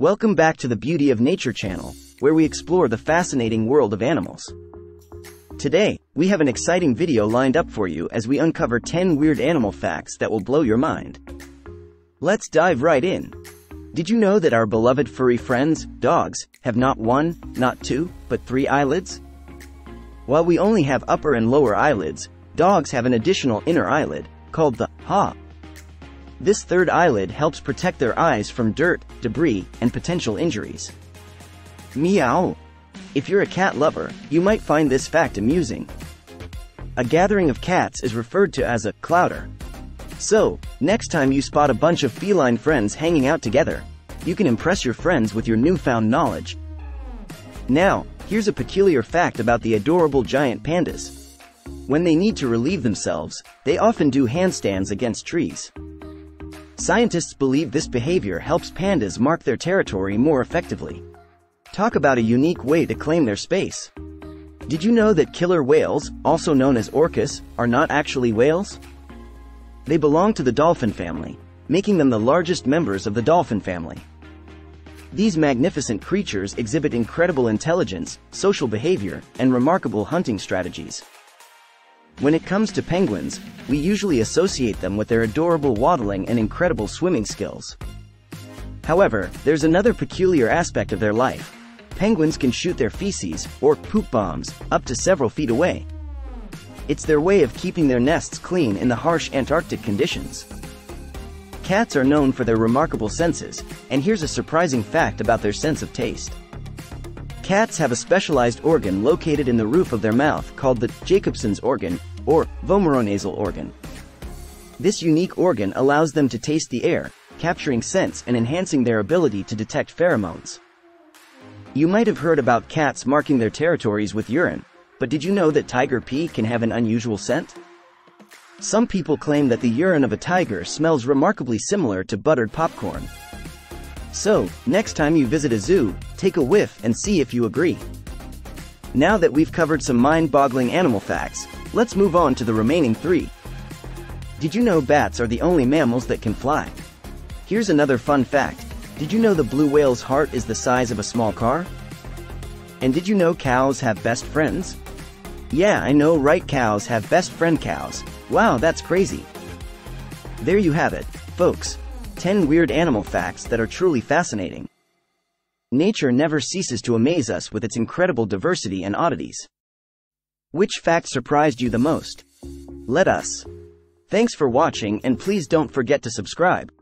Welcome back to the Beauty of Nature channel, where we explore the fascinating world of animals. Today, we have an exciting video lined up for you as we uncover 10 weird animal facts that will blow your mind. Let's dive right in. Did you know that our beloved furry friends, dogs, have not one, not two, but three eyelids? While we only have upper and lower eyelids, dogs have an additional inner eyelid, called the haw. This third eyelid helps protect their eyes from dirt, debris, and potential injuries. Meow. If you're a cat lover, you might find this fact amusing. A gathering of cats is referred to as a clowder. So, next time you spot a bunch of feline friends hanging out together, you can impress your friends with your newfound knowledge. Now, here's a peculiar fact about the adorable giant pandas. When they need to relieve themselves, they often do handstands against trees. Scientists believe this behavior helps pandas mark their territory more effectively. Talk about a unique way to claim their space. Did you know that killer whales, also known as orcas, are not actually whales? They belong to the dolphin family, making them the largest members of the dolphin family. These magnificent creatures exhibit incredible intelligence, social behavior, and remarkable hunting strategies. When it comes to penguins, we usually associate them with their adorable waddling and incredible swimming skills. However, there's another peculiar aspect of their life. Penguins can shoot their feces, or poop bombs, up to several feet away. It's their way of keeping their nests clean in the harsh Antarctic conditions. Cats are known for their remarkable senses, and here's a surprising fact about their sense of taste. Cats have a specialized organ located in the roof of their mouth called the Jacobson's organ, or vomeronasal organ. This unique organ allows them to taste the air, capturing scents and enhancing their ability to detect pheromones. You might have heard about cats marking their territories with urine, but did you know that tiger pee can have an unusual scent? Some people claim that the urine of a tiger smells remarkably similar to buttered popcorn. So, next time you visit a zoo, take a whiff and see if you agree. Now that we've covered some mind-boggling animal facts, let's move on to the remaining three. Did you know bats are the only mammals that can fly? Here's another fun fact. Did you know the blue whale's heart is the size of a small car? And did you know cows have best friends? Yeah, I know right cows have best friend cows. Wow, that's crazy. There you have it, folks. 10 weird animal facts that are truly fascinating. Nature never ceases to amaze us with its incredible diversity and oddities. Which fact surprised you the most? Let us. Thanks for watching and please don't forget to subscribe.